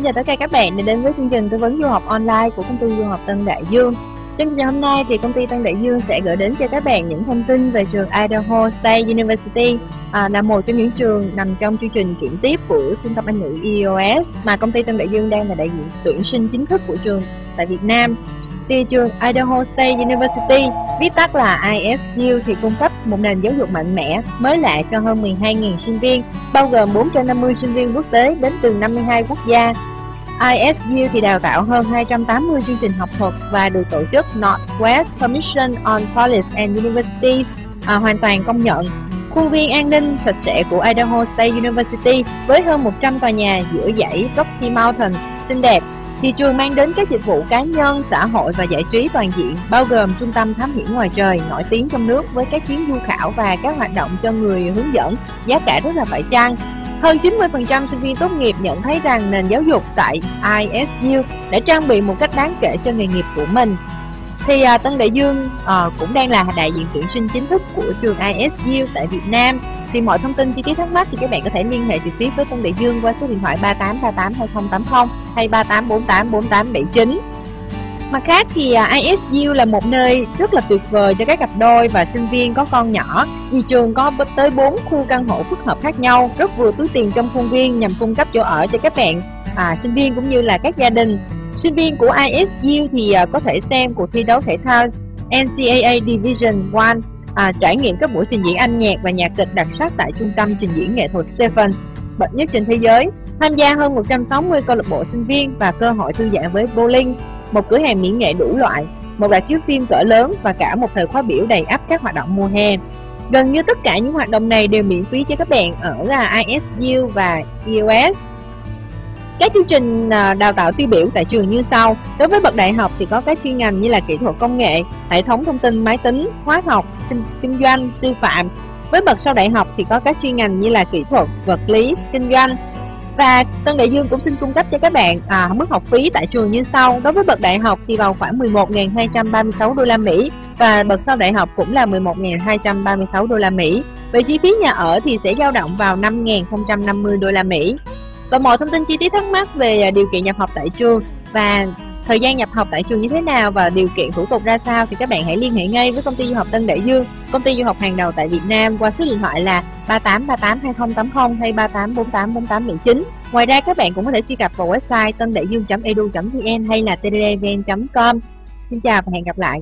Xin chào tất cả các bạn đã đến với chương trình tư vấn du học online của công ty du học Tân Đại Dương. Trong chương trình hôm nay thì công ty Tân Đại Dương sẽ gửi đến cho các bạn những thông tin về trường Idaho State University à, là một trong những trường nằm trong chương trình chuyển tiếp của trung tâm Anh ngữ EOS mà công ty Tân Đại Dương đang là đại diện tuyển sinh chính thức của trường tại Việt Nam. Thì trường Idaho State University, viết tắt là ISU thì cung cấp một nền giáo dục mạnh mẽ, mới lạ cho hơn 12.000 sinh viên, bao gồm 450 sinh viên quốc tế đến từ 52 quốc gia. ISU thì đào tạo hơn 280 chương trình học thuật và được tổ chức Northwest Commission on College and Universities à, hoàn toàn công nhận. Khuôn viên an ninh sạch sẽ của Idaho State University với hơn 100 tòa nhà giữa dãy Rocky Mountains xinh đẹp Thị trường mang đến các dịch vụ cá nhân, xã hội và giải trí toàn diện, bao gồm trung tâm thám hiểm ngoài trời nổi tiếng trong nước với các chuyến du khảo và các hoạt động cho người hướng dẫn, giá cả rất là phải chăng. Hơn 90% sinh viên tốt nghiệp nhận thấy rằng nền giáo dục tại ISU đã trang bị một cách đáng kể cho nghề nghiệp của mình. Thì à, Tân Đại Dương à, cũng đang là đại diện tuyển sinh chính thức của trường ISU tại Việt Nam thì mọi thông tin chi tiết thắc mắc thì các bạn có thể liên hệ trực tiếp với Tân Đại Dương qua số điện thoại 38382080 hay 38484879. Mặt khác thì à, ISU là một nơi rất là tuyệt vời cho các cặp đôi và sinh viên có con nhỏ. Vì trường có tới 4 khu căn hộ phức hợp khác nhau, rất vừa túi tiền trong khuôn viên nhằm cung cấp chỗ ở cho các bạn à, sinh viên cũng như là các gia đình. Sinh viên của ISU thì à, có thể xem cuộc thi đấu thể thao NCAA Division 1 à, trải nghiệm các buổi trình diễn âm nhạc và nhạc kịch đặc sắc tại trung tâm trình diễn nghệ thuật stephen, bậc nhất trên thế giới, tham gia hơn 160 câu lạc bộ sinh viên và cơ hội thư giãn với bowling, một cửa hàng mỹ nghệ đủ loại, một rạp chiếu phim cỡ lớn và cả một thời khóa biểu đầy ắp các hoạt động mùa hè. Gần như tất cả những hoạt động này đều miễn phí cho các bạn ở là ISU và EOS các chương trình à, đào tạo tiêu biểu tại trường như sau. Đối với bậc đại học thì có các chuyên ngành như là kỹ thuật công nghệ, hệ thống thông tin máy tính, hóa học, kinh, kinh doanh, sư phạm. Với bậc sau đại học thì có các chuyên ngành như là kỹ thuật, vật lý, kinh doanh. Và Tân Đại Dương cũng xin cung cấp cho các bạn à, mức học phí tại trường như sau. Đối với bậc đại học thì vào khoảng 11.236 đô la Mỹ và bậc sau đại học cũng là 11.236 đô la Mỹ. Về chi phí nhà ở thì sẽ dao động vào 5.050 đô la Mỹ. Và mọi thông tin chi tiết thắc mắc về à, điều kiện nhập học tại trường và thời gian nhập học tại trường như thế nào và điều kiện thủ tục ra sao thì các bạn hãy liên hệ ngay với công ty du học Tân Đại Dương, công ty du học hàng đầu tại Việt Nam qua số điện thoại là 38382080 hay 38484879. Ngoài ra các bạn cũng có thể truy cập vào website tân đại dương.edu.vn hay là tddvn.com. Xin chào và hẹn gặp lại.